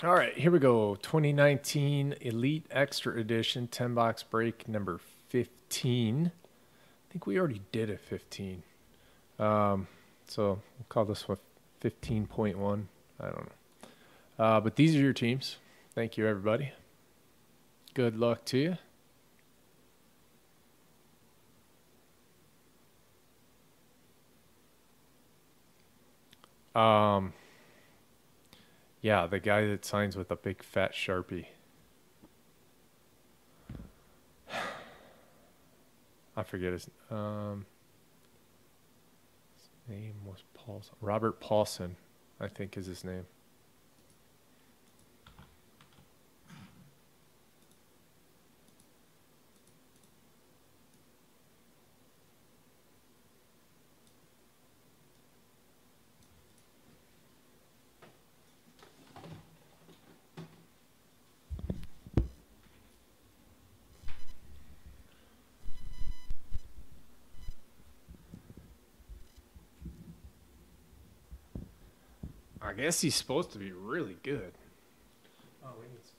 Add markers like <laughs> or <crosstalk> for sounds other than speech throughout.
All right, here we go. 2019 Elite Extra Edition 10 box break number 15. I think we already did a 15. Um, so we'll call this one 15.1. I don't know. Uh, but these are your teams. Thank you, everybody. Good luck to you. Um, yeah, the guy that signs with a big fat sharpie. <sighs> I forget his um his name was Paulson. Robert Paulson, I think is his name. Guess he's supposed to be really good. Oh, we need some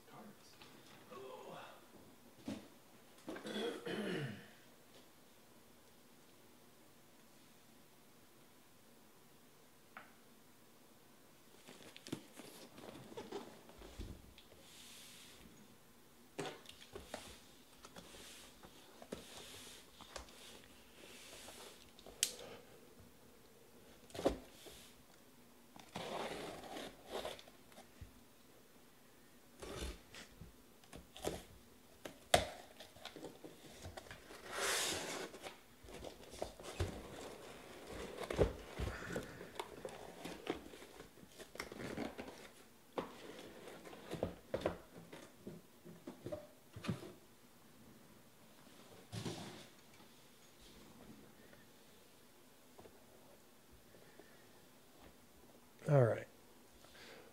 All right.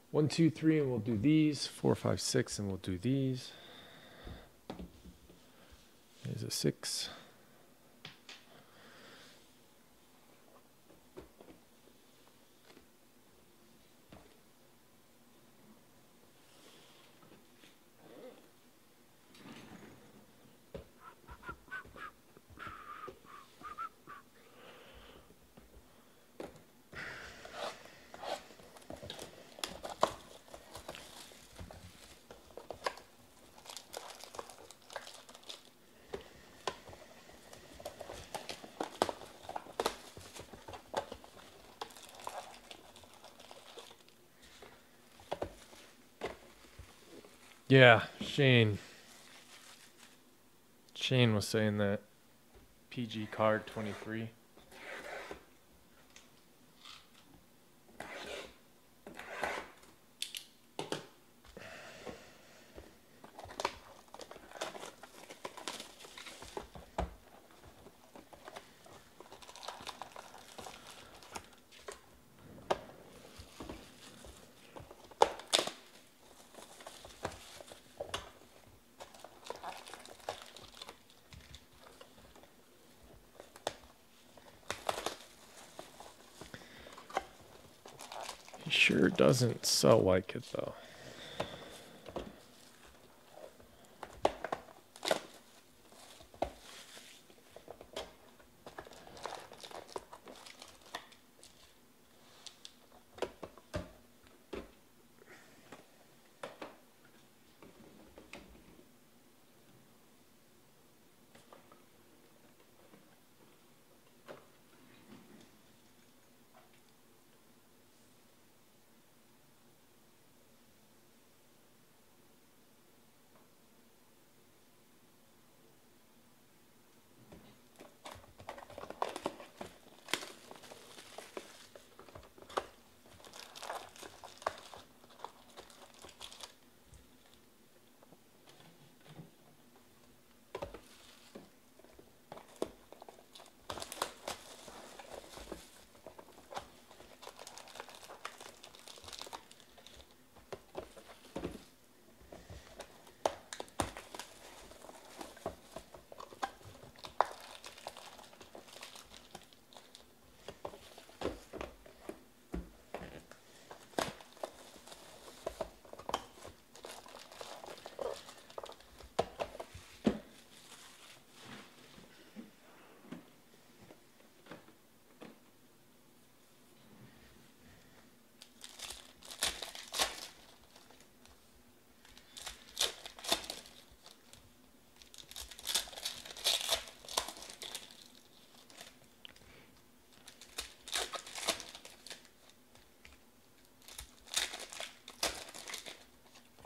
One, two, three, and we'll do these. Four, five, six, and we'll do these. There's a six. Yeah, Shane. Shane was saying that PG card 23. He sure doesn't sell like it though.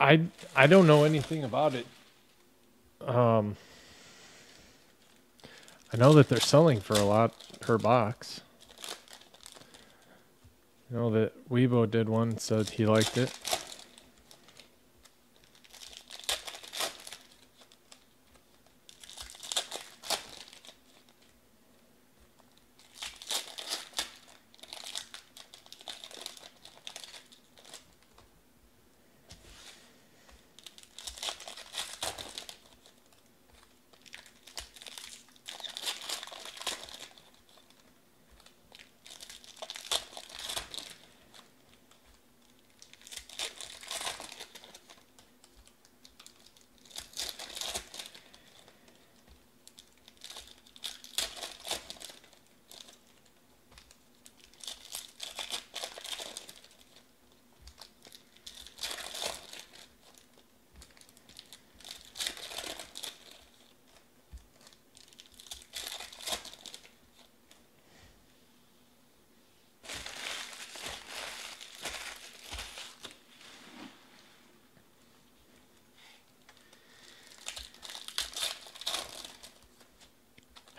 I I don't know anything about it. Um, I know that they're selling for a lot per box. I know that Weibo did one, said he liked it.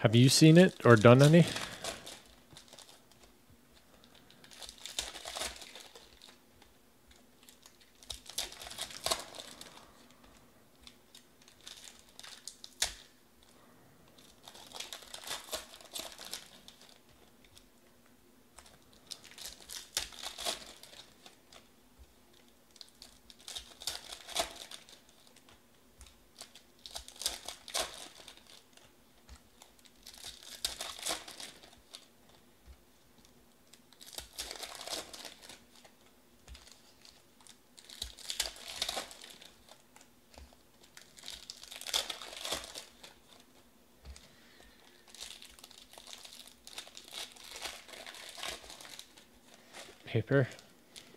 Have you seen it or done any? Paper,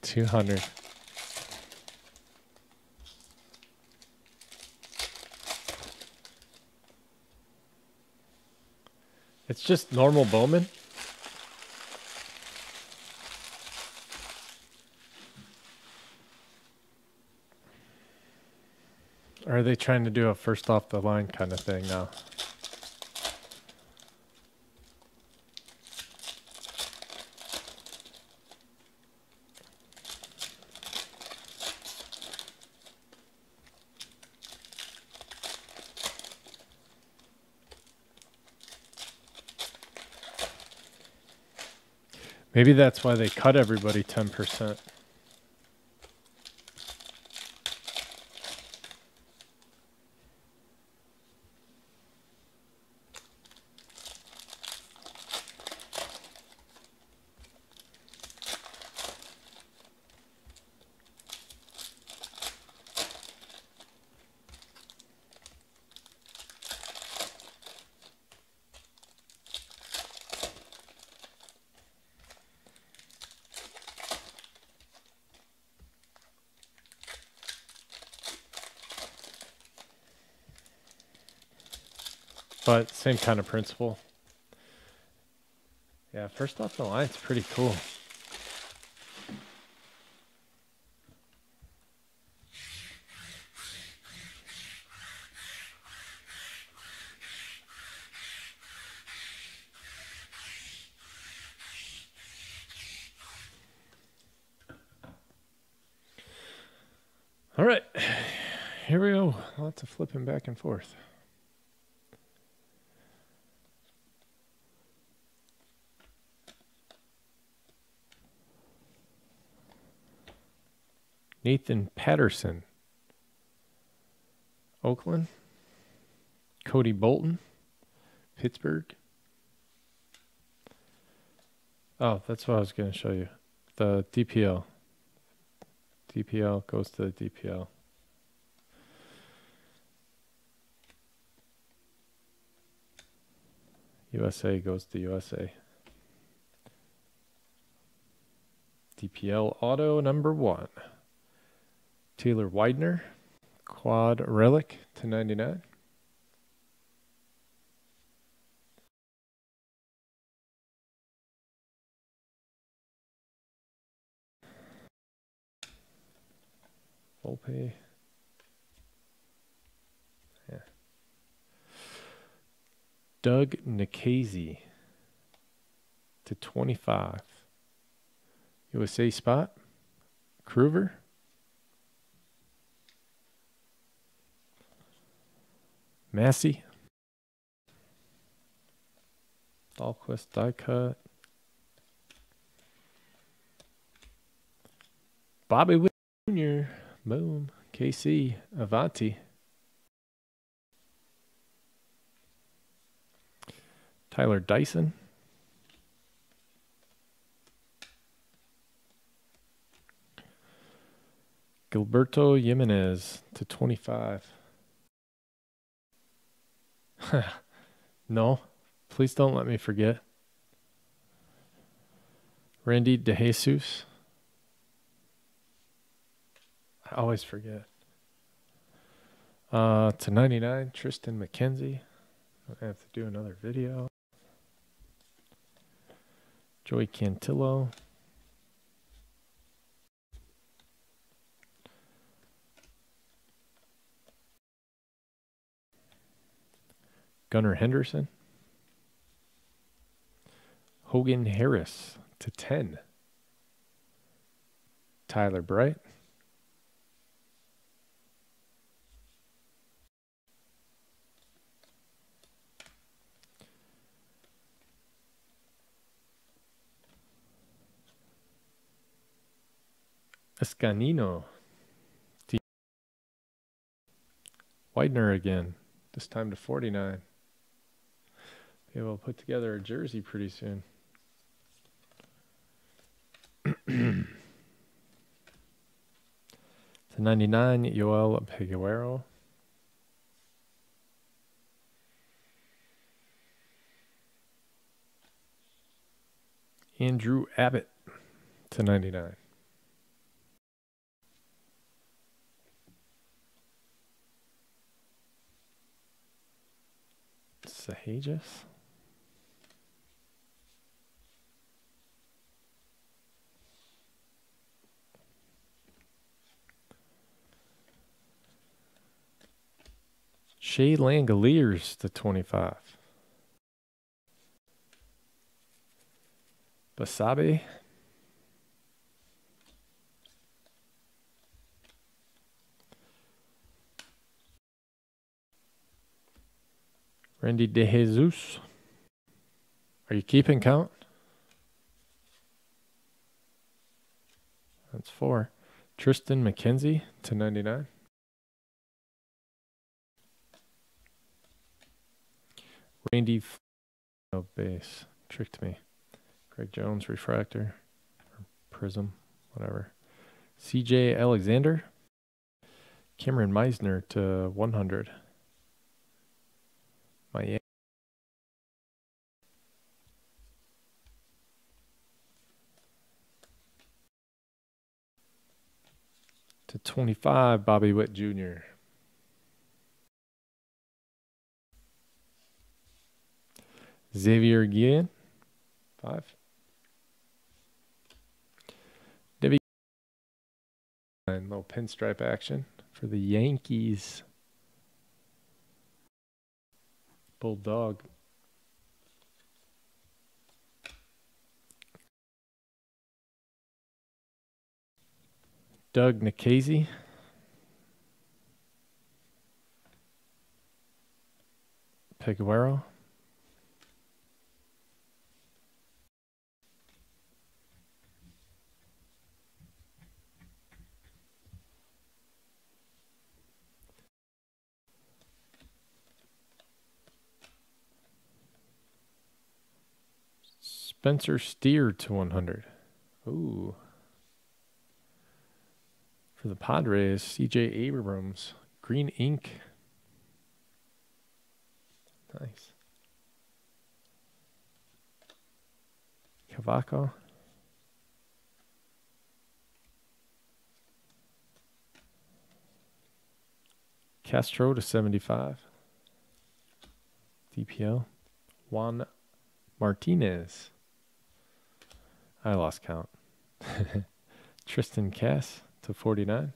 200. It's just normal Bowman. Or are they trying to do a first off the line kind of thing now? Maybe that's why they cut everybody 10%. But same kind of principle. Yeah, first off the line, it's pretty cool. All right, <sighs> here we go. Lots of flipping back and forth. Nathan Patterson, Oakland, Cody Bolton, Pittsburgh. Oh, that's what I was going to show you. The DPL. DPL goes to the DPL. USA goes to USA. DPL auto number one. Taylor Widener, quad relic to 99. Volpe. Yeah. Doug Nikhazy to 25. USA spot. Kruger. Massey. Dahlquist die cut. Bobby Witt Jr. Boom. KC. Avanti. Tyler Dyson. Gilberto Jimenez to 25. <laughs> no, please don't let me forget. Randy DeJesus. I always forget. Uh, to 99, Triston McKenzie. I have to do another video. Joey Cantillo. Gunnar Henderson. Hogan Harris to 10. Tyler Bright. Escanino. Widener again, this time to 49. Be able to put together a jersey pretty soon. <clears throat> to 99, Yoel Peguero. Andrew Abbott to 99. Sahajas. Shea Langeliers to 25. Basabe. Randy DeJesus. Are you keeping count? That's four. Triston McKenzie to 99. Randy no oh, base. Tricked me. Greg Jones refractor. Or prism. Whatever. CJ Alexander. Cameron Misner to 100. Miami. To 25, Bobby Witt Jr. Xavier Guillen, five. Debbie, and little pinstripe action for the Yankees. Bulldog. Doug Nikhazy. Peguero. Spencer Steer to 100. Ooh. For the Padres, CJ Abrams, green ink. Nice. Cavaco. Castro to 75. DPL. Juan Martinez. I lost count. <laughs> Tristan Cass to 49.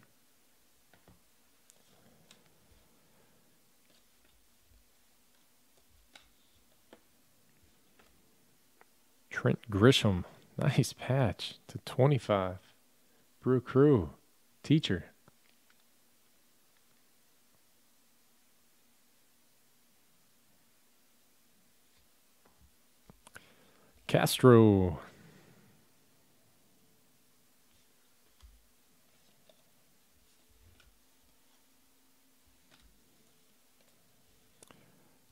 Trent Grisham. Nice patch to 25. Brew Crew. Teacher. Castro.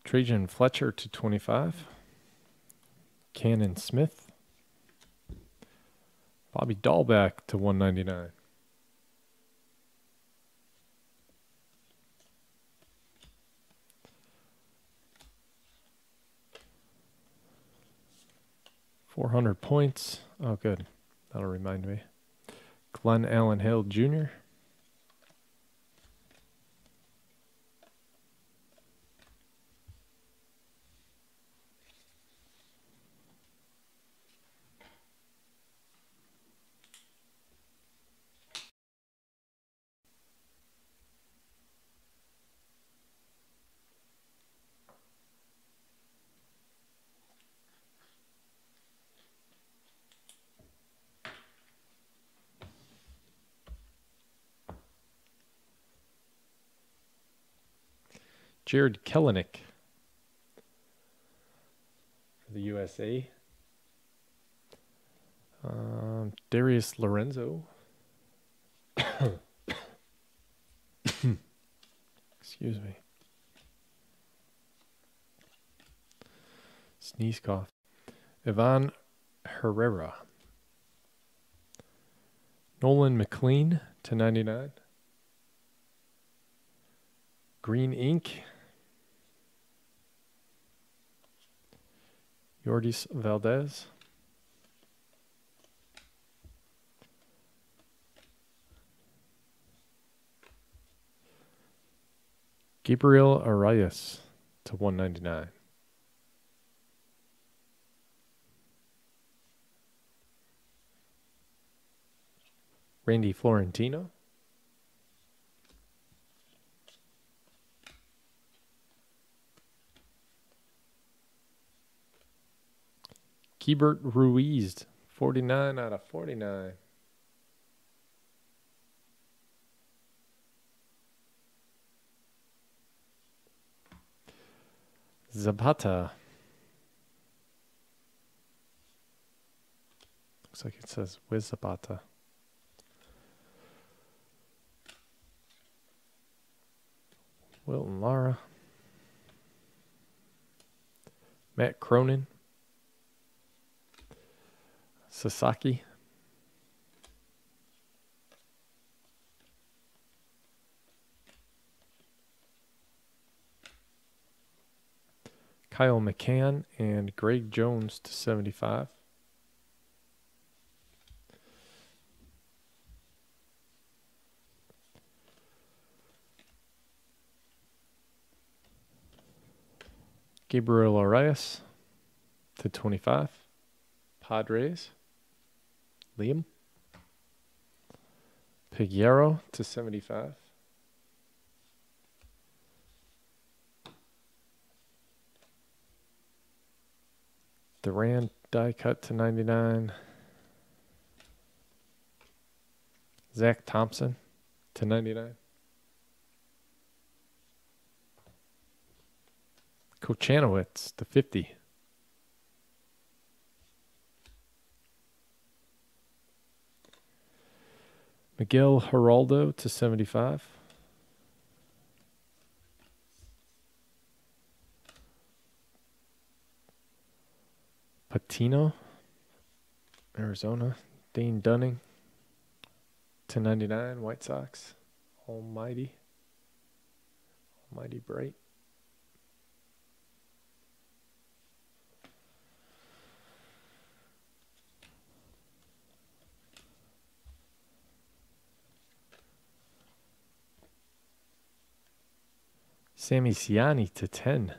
Trejyn Fletcher to 25. Cannon Smith. Bobby Dalbec to 199. Four hundred points. Oh, good. That'll remind me. Glenn Allen Hill Jr. Jarred Kelenic for the USA. Um, Darius Lorenzo. <coughs> Excuse me. Sneeze cough. Ivan Herrera. Nolan McLean to 99. Green Ink. Yordis Valdez. Gabriel Arias to 199. Randy Florentino. Keibert Ruiz, 49 out of 49. Zapata. Looks like it says with Zapata. Wilton Lara. Matt Cronin. Sasaki. Kyle McCann and Greg Jones to 75. Gabriel Arias to 25. Padres. Liam. Peguero to 75. Duran die cut to 99. Zach Thompson to 99. Kochanowicz to 50. Miguel Geraldo to 75. Patino, Arizona. Dane Dunning to 99. White Sox. Almighty. Almighty Bright. Sammy Siani to 10.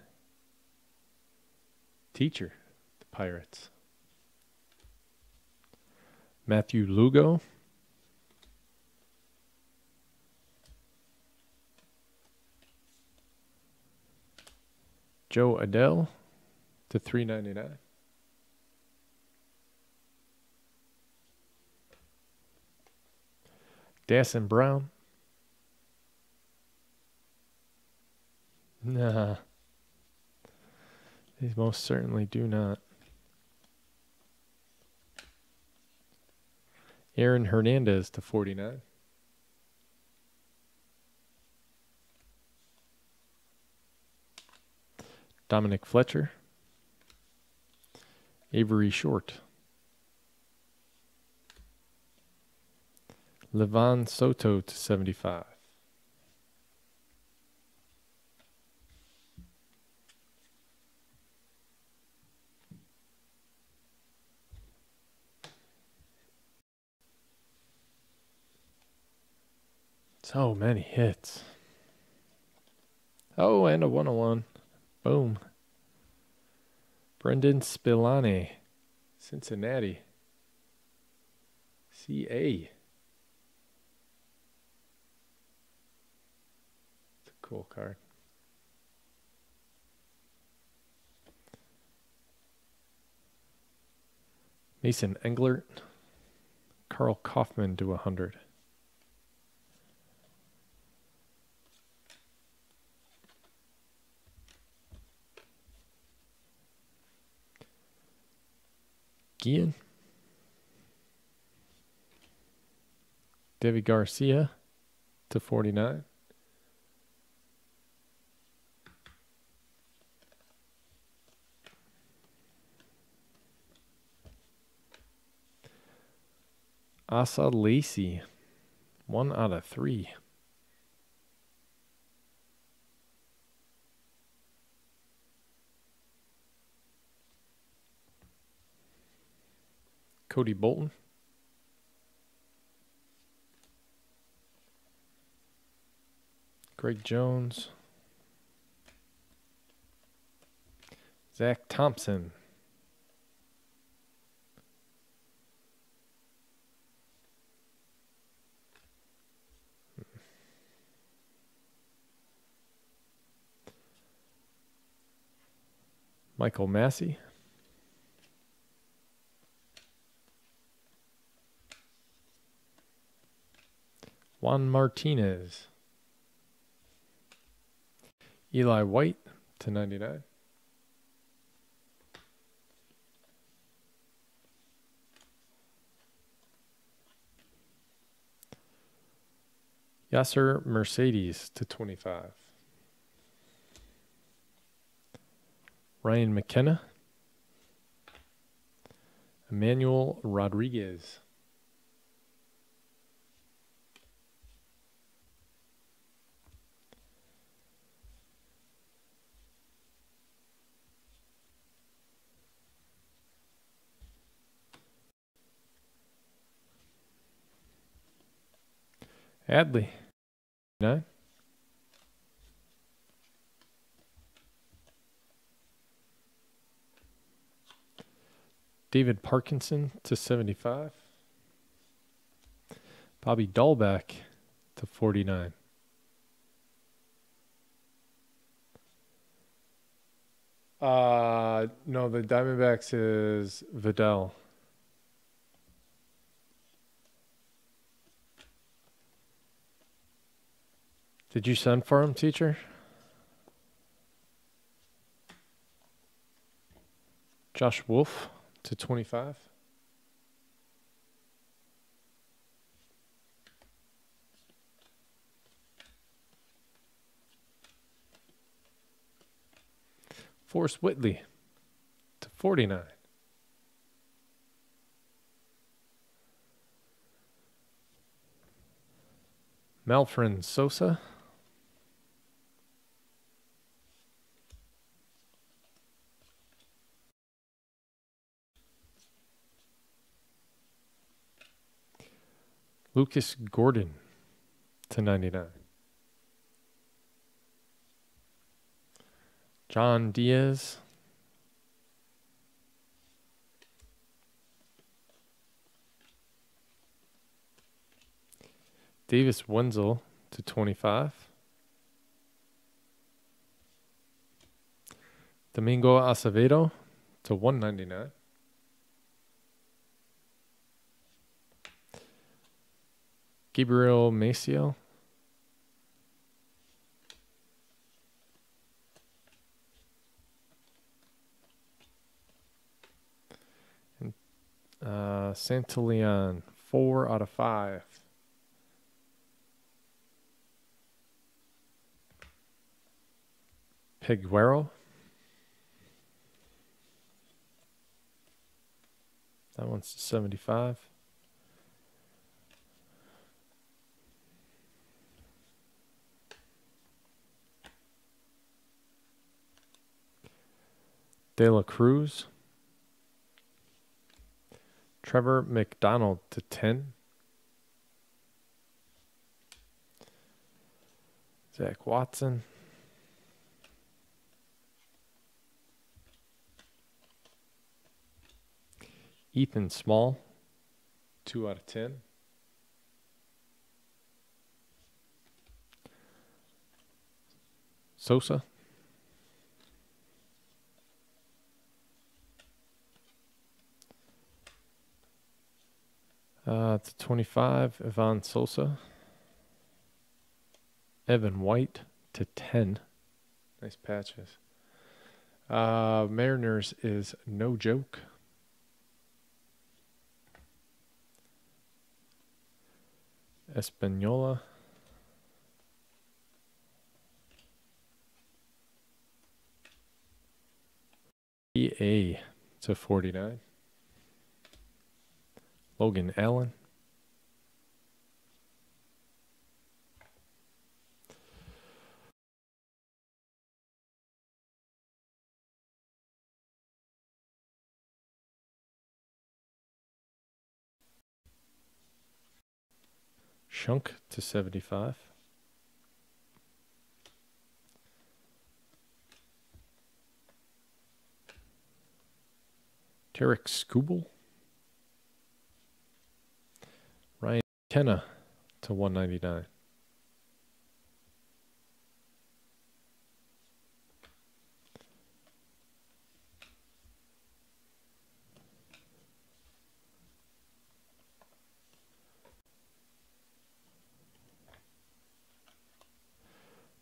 Teacher, the Pirates. Matthew Lugo. Jo Adell to 399. Dason Brown. Nah. They most certainly do not. Aaron Hernandez to 49. Dominic Fletcher. Avery Short. Levon Soto to 75. So many hits. Oh, and a 101. Boom. Brendan Spillane, Cincinnati. CA. It's a cool card. Mason Englert, Karl Kauffmann to 100. Gian. Deivi Garcia to 49. Asa Lacy, one out of three. Cody Bolton. Greg Jones. Zach Thompson. Michael Massey. Juan Martinez. Eli White to 99. Yasser Mercedes to 25. Ryan McKenna. Emmanuel Rodriguez. Adley. No. David Parkinson to 75. Bobby Dalbec to 49. Uh, no, the Diamondbacks is Vidal. Did you send for him, teacher? Josh Wolf to 25. Forrest Whitley to 49. Malfred Sosa. Lucas Gordon to 99. John Diaz. Davis Wenzel to 25. Domingo Acevedo to 199. Gabriel Maceo. And uh, Santillan, four out of five. Peguero. That one's 75. De La Cruz. Trevor McDonald to 10. Zach Watson. Ethan Small, 2 out of 10. Sosa. Uh, to 25, Ivan Sosa. Evan White to 10. Nice patches. Uh, Mariners is no joke. Espanola. EA to 49. Logan Allen. Shunk to 75. Tarik Skubal. Ryan Kenna to 199.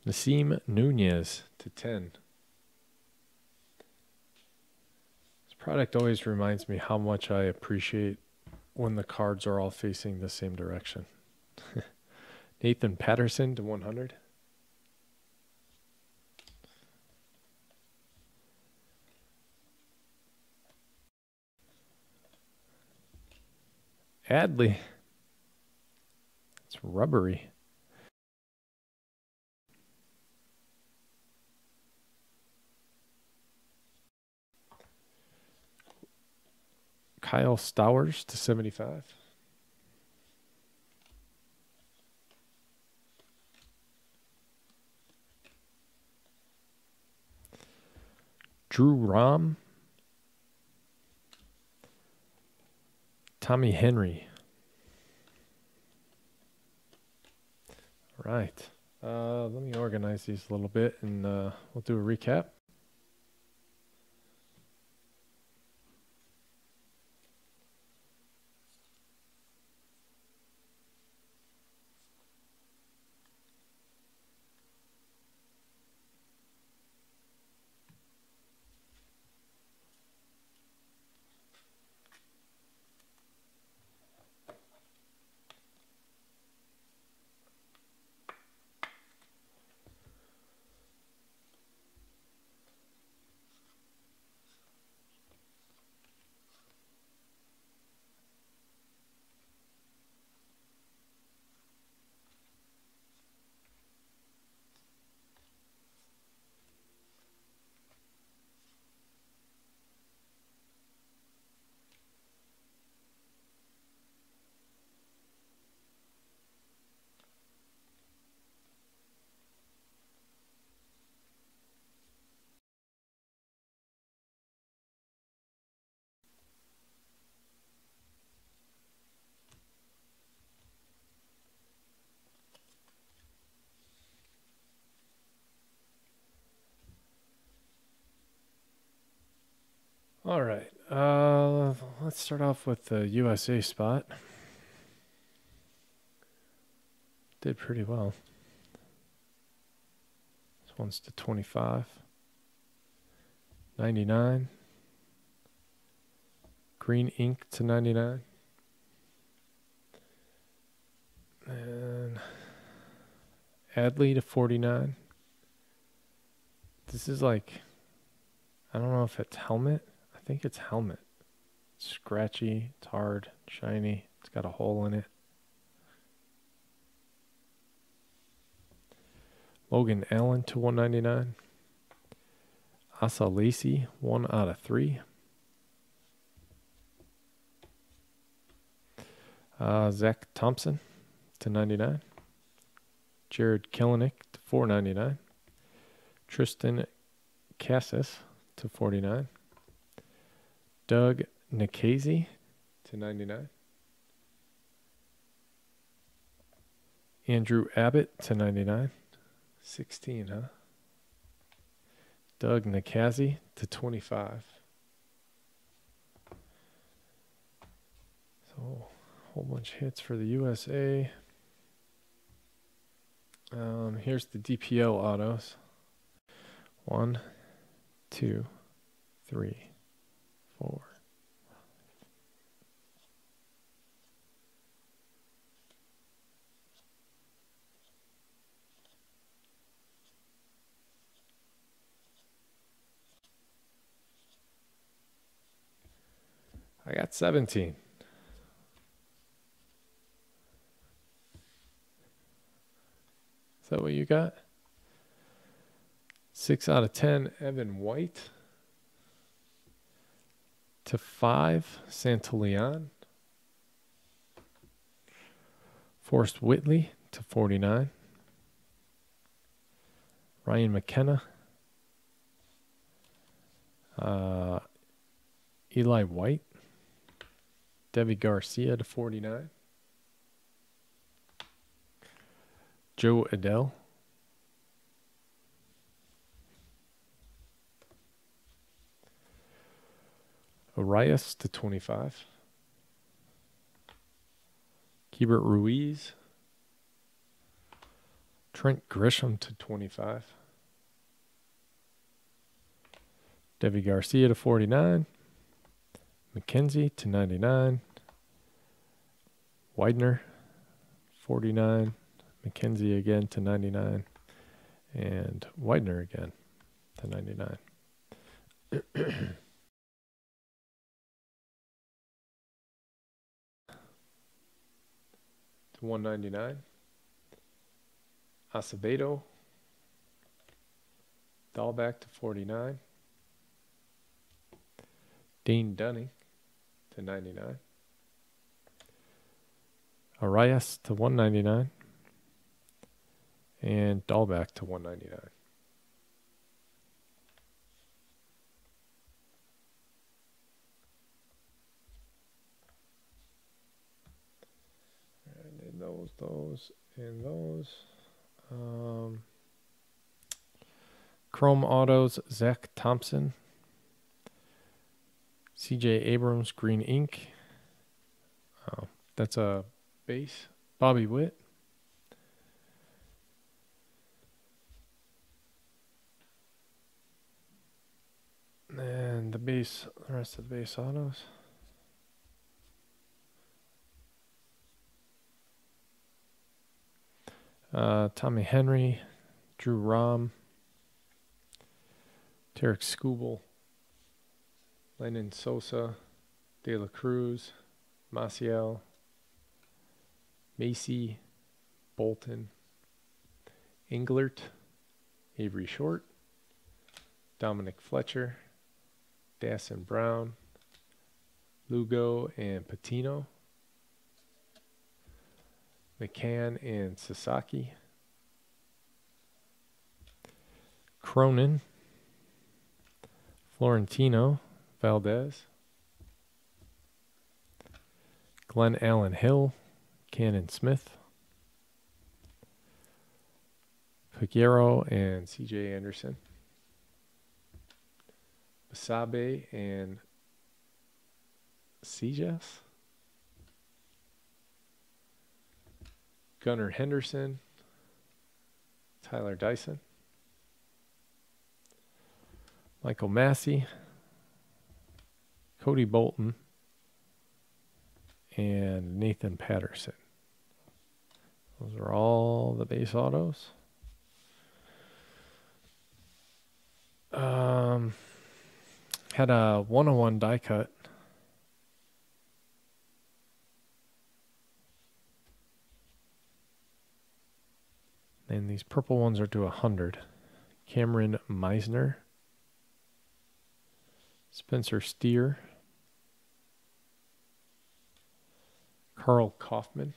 Nasim Nunez to 10. This product always reminds me how much I appreciate when the cards are all facing the same direction. <laughs> Nathan Patterson to 100. Adley. It's rubbery. Kyle Stowers to 75. Drew Rom. Tommy Henry. All right. Uh, let me organize these a little bit and uh, we'll do a recap. All right. Uh, let's start off with the USA spot. did pretty well. This one's to 25. 99. Green ink to 99. And Adley to 49. This is like, I don't know if it's helmet. Think it's helmet. Scratchy, hard, shiny, it's got a hole in it. Logan Allen to 199. Asa Lacy, one out of three. Uh, Zach Thompson to 99. Jarred Kelenic to 499. Triston Casas to 49. Doug Nikhazy to 99. Andrew Abbott to 99. 16, huh? Doug Nikhazy to 25. So, whole bunch of hits for the USA. Um, here's the DPO autos. One, two, three, four. I got 17. Is that what you got? Six out of 10, Evan White. To five, Santillan. Forrest Whitley to 49. Ryan McKenna. Uh, Eli White. Deivi Garcia to 49. Jo Adell. Arias to 25. Keibert Ruiz. Trent Grisham to 25. Deivi Garcia to 49. McKenzie to 99. Widener, 49. McKenzie again to 99. And Widener again to 99. <clears throat> 199. Acevedo. Dalbec to 49. Dean Dunning to 99. Arias to 199. And Dalbec to 199. And those, those, and those. Um, Chrome Autos, Zach Thompson. CJ Abrams, Green Ink. Oh, that's a base. Bobby Witt. And the base, the rest of the base autos. Uh, Tommy Henry, Drew Rom, Tarik Skubal, Lenyn Sosa, De La Cruz, Maciel, Macy, Bolton, Englert, Avery Short, Dominic Fletcher, Dasan Brown, Lugo and Patino, McCann and Sasaki, Cronin, Florentino, Valdez, Glenn Allen Hill, Cannon Smith, Figueroa and CJ Anderson, Basabe and Cijas, Gunnar Henderson, Tyler Dyson, Michael Massey, Cody Bolton, and Nathan Patterson. Those are all the base autos. Um, had a 101 die cut. And these purple ones are to 100. Cameron Misner. Spencer Steer. Karl Kauffmann.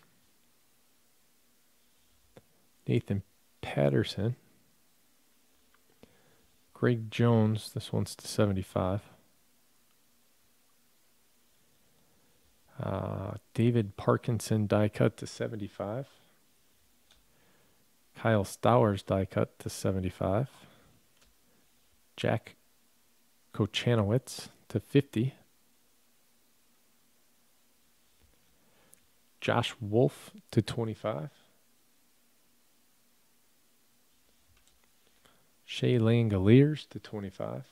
Nathan Patterson. Greg Jones, this one's to 75. Uh, David Parkinson die cut to 75. Kyle Stowers die cut to 75. Jack Kochanowicz to 50. Josh Wolf to 25. Shea Langeliers to 25.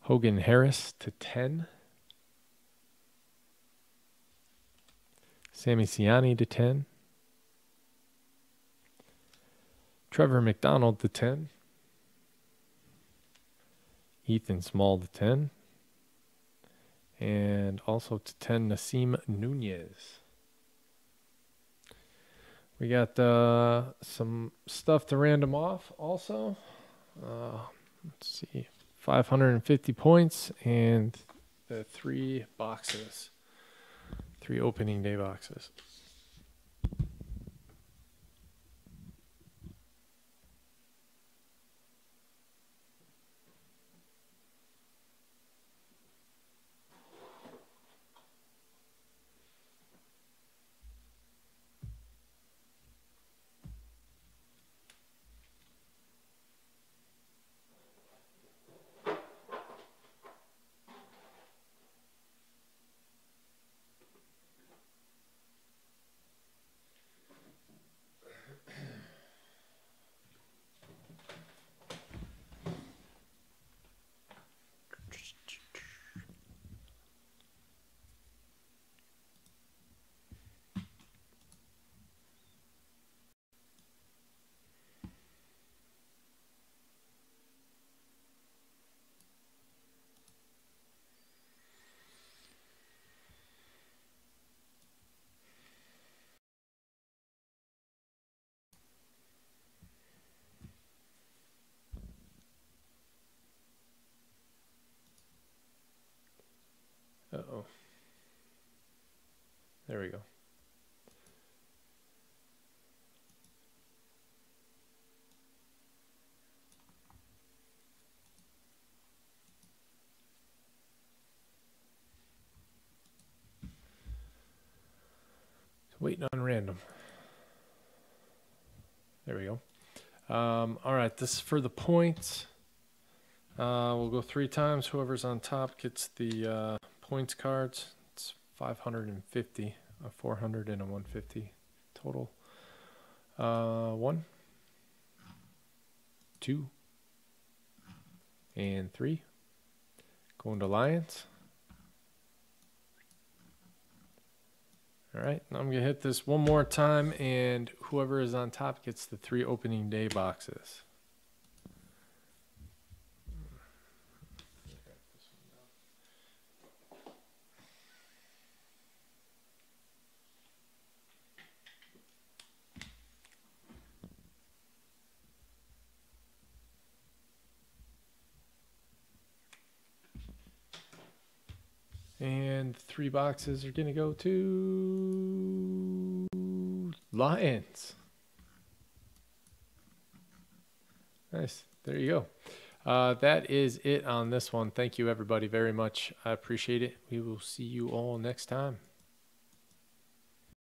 Hogan Harris to 10. Sammy Siani to 10. Trevor McDonald to 10. Ethan Small to 10. And also to 10, Nasim Nunez. We got uh, some stuff to random off also. Uh, let's see, 550 points and the three boxes, three opening day boxes. Uh oh. There we go. Waiting on random. There we go. Um, all right, this is for the points. Uh, we'll go three times. Whoever's on top gets the uh, points cards. It's 550, a 400 and a 150 total. Uh, one, two, and three. Going to Lions. All right, I'm to hit this one more time, and whoever is on top gets the three opening day boxes. And three boxes are going to go to Lions. Nice. There you go. Uh, that is it on this one. Thank you, everybody, very much. I appreciate it. We will see you all next time.